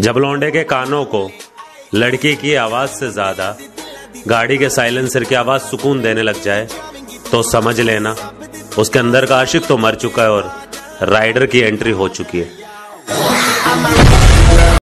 जब लौंडे के कानों को लड़की की आवाज़ से ज़्यादा गाड़ी के साइलेंसर की आवाज़ सुकून देने लग जाए तो समझ लेना, उसके अंदर का आशिक तो मर चुका है और राइडर की एंट्री हो चुकी है।